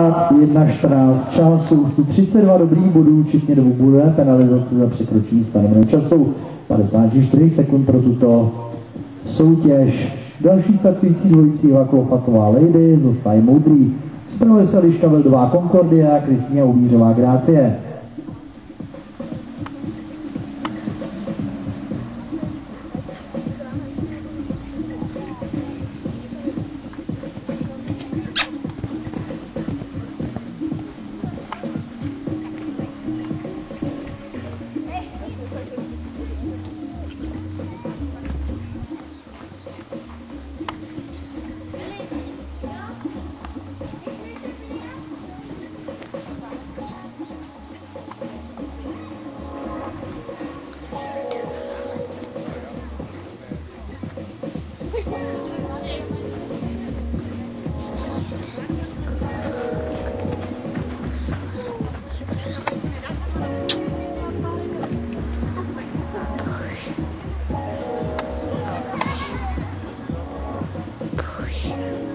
1.14 času, 32 dobrých bodů, včetně dobu bude penalizace za překročení stanoveného času. 54 sekund pro tuto soutěž. Další startující dvojicí Fatová Lady, zostaje Moudrý. Připravuje se Liška Veldová Concordia, Kristýna Uvířová Grácie. あ!